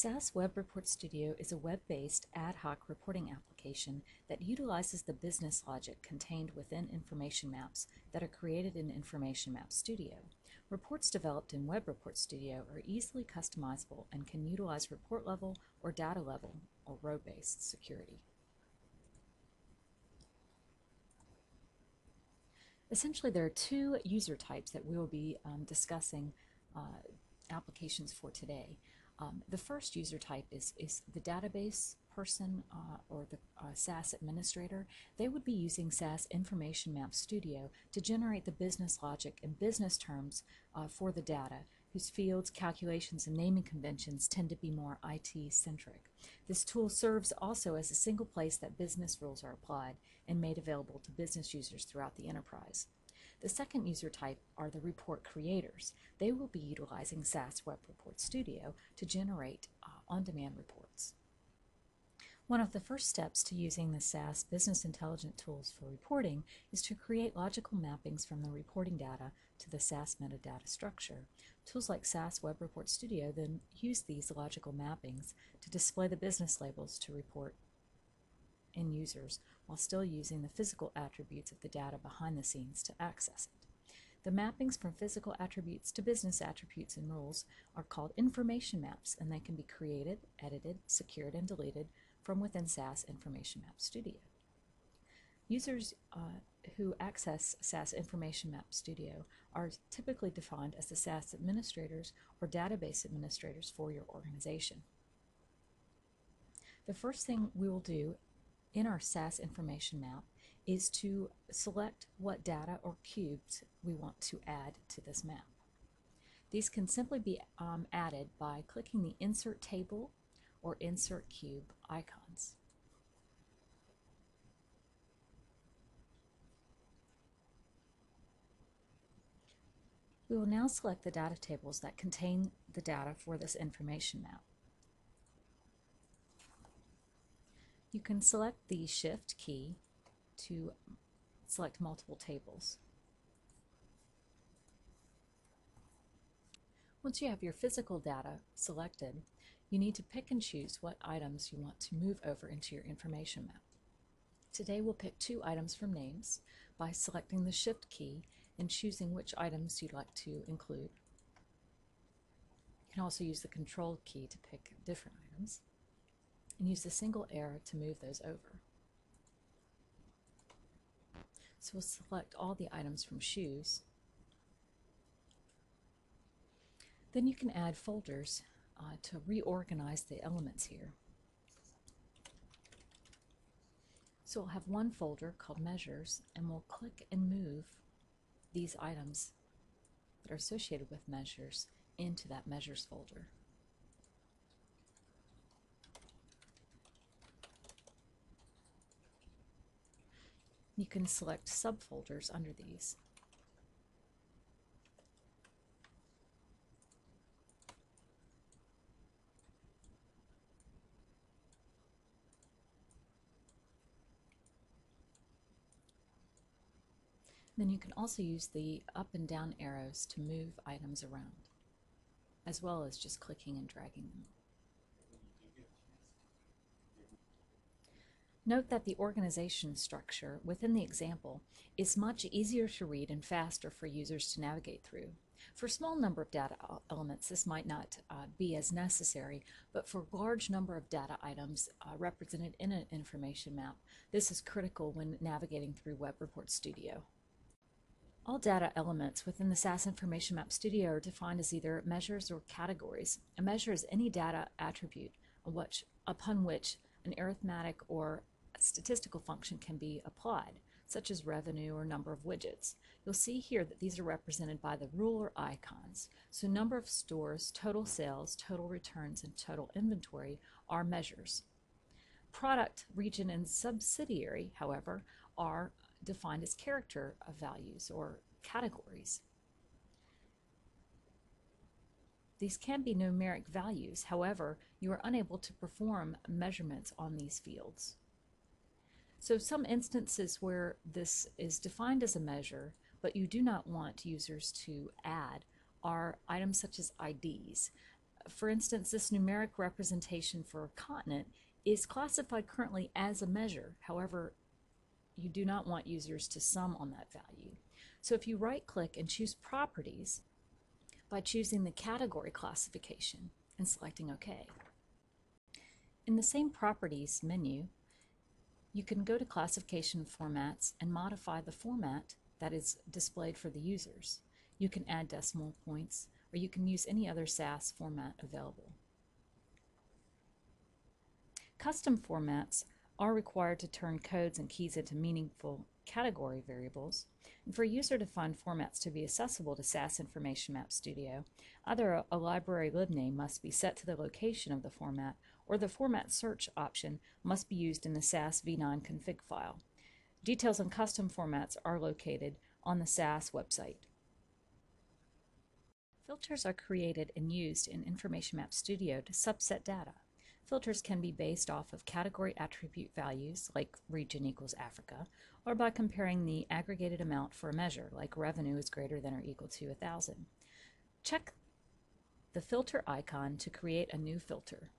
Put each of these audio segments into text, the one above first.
SAS Web Report Studio is a web-based ad hoc reporting application that utilizes the business logic contained within information maps that are created in Information Map Studio. Reports developed in Web Report Studio are easily customizable and can utilize report level or data level or row-based security. Essentially, there are two user types that we will be um, discussing uh, applications for today. Um, the first user type is, is the database person uh, or the uh, SAS administrator. They would be using SAS Information Map Studio to generate the business logic and business terms uh, for the data whose fields, calculations, and naming conventions tend to be more IT-centric. This tool serves also as a single place that business rules are applied and made available to business users throughout the enterprise. The second user type are the report creators. They will be utilizing SAS Web Report Studio to generate uh, on-demand reports. One of the first steps to using the SAS Business Intelligence tools for reporting is to create logical mappings from the reporting data to the SAS metadata structure. Tools like SAS Web Report Studio then use these logical mappings to display the business labels to report end users while still using the physical attributes of the data behind the scenes to access it. The mappings from physical attributes to business attributes and rules are called information maps and they can be created, edited, secured, and deleted from within SAS Information Map Studio. Users uh, who access SAS Information Map Studio are typically defined as the SAS administrators or database administrators for your organization. The first thing we will do in our SAS information map is to select what data or cubes we want to add to this map. These can simply be um, added by clicking the Insert Table or Insert Cube icons. We will now select the data tables that contain the data for this information map. You can select the Shift key to select multiple tables. Once you have your physical data selected, you need to pick and choose what items you want to move over into your information map. Today we'll pick two items from names by selecting the Shift key and choosing which items you'd like to include. You can also use the Control key to pick different items and use the single arrow to move those over. So we'll select all the items from shoes. Then you can add folders uh, to reorganize the elements here. So we'll have one folder called measures and we'll click and move these items that are associated with measures into that measures folder. You can select subfolders under these. Then you can also use the up and down arrows to move items around, as well as just clicking and dragging them. Note that the organization structure within the example is much easier to read and faster for users to navigate through. For a small number of data elements, this might not uh, be as necessary, but for large number of data items uh, represented in an information map, this is critical when navigating through Web Report Studio. All data elements within the SAS Information Map Studio are defined as either measures or categories. A measure is any data attribute which, upon which an arithmetic or statistical function can be applied, such as revenue or number of widgets. You'll see here that these are represented by the ruler icons. So number of stores, total sales, total returns, and total inventory are measures. Product, region, and subsidiary, however, are defined as character of values or categories. These can be numeric values, however, you are unable to perform measurements on these fields. So some instances where this is defined as a measure, but you do not want users to add, are items such as IDs. for instance, this numeric representation for a continent is classified currently as a measure. However, you do not want users to sum on that value. So if you right click and choose properties by choosing the category classification and selecting OK. In the same properties menu, you can go to classification formats and modify the format that is displayed for the users. You can add decimal points or you can use any other SAS format available. Custom formats are required to turn codes and keys into meaningful category variables. And for user-defined formats to be accessible to SAS Information Map Studio, either a, library libname must be set to the location of the format or the format search option must be used in the SAS v9 config file. Details on custom formats are located on the SAS website. Filters are created and used in Information Map Studio to subset data. Filters can be based off of category attribute values, like region equals Africa, or by comparing the aggregated amount for a measure, like revenue is greater than or equal to 1,000. Check the filter icon to create a new filter.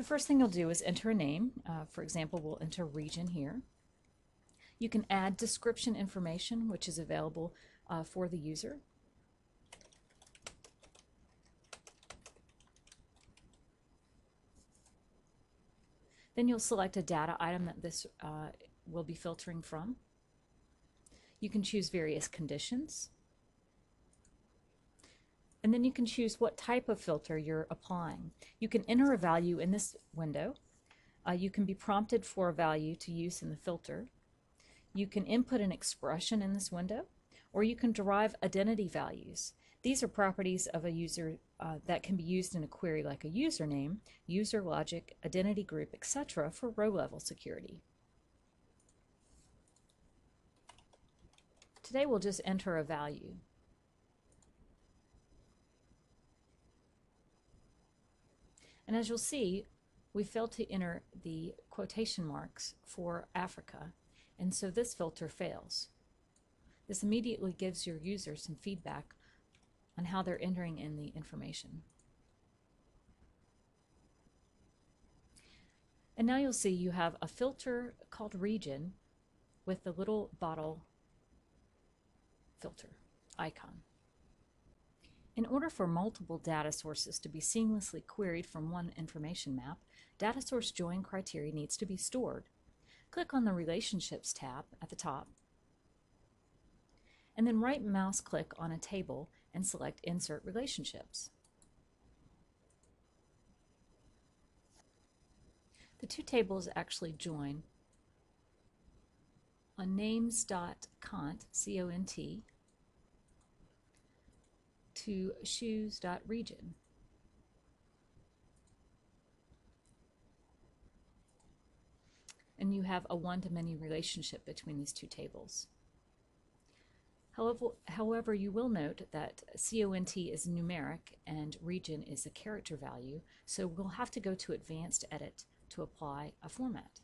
The first thing you'll do is enter a name. Uh, for example, we'll enter region here. You can add description information, which is available uh, for the user. Then you'll select a data item that this uh, will be filtering from. You can choose various conditions. And then you can choose what type of filter you're applying. You can enter a value in this window. Uh, you can be prompted for a value to use in the filter. You can input an expression in this window, or you can derive identity values. These are properties of a user uh, that can be used in a query like a username, user logic, identity group, etc. for row level security. Today we'll just enter a value. And as you'll see, we failed to enter the quotation marks for Africa, and so this filter fails. This immediately gives your user some feedback on how they're entering in the information. And now you'll see you have a filter called region with the little bottle filter icon. In order for multiple data sources to be seamlessly queried from one information map, data source join criteria needs to be stored. Click on the Relationships tab at the top, and then right mouse click on a table and select Insert Relationships. The two tables actually join on names.cont, C-O-N-T, to shoes.region. And you have a one-to-many relationship between these two tables. However, however, you will note that CONT is numeric and region is a character value, so we'll have to go to Advanced Edit to apply a format.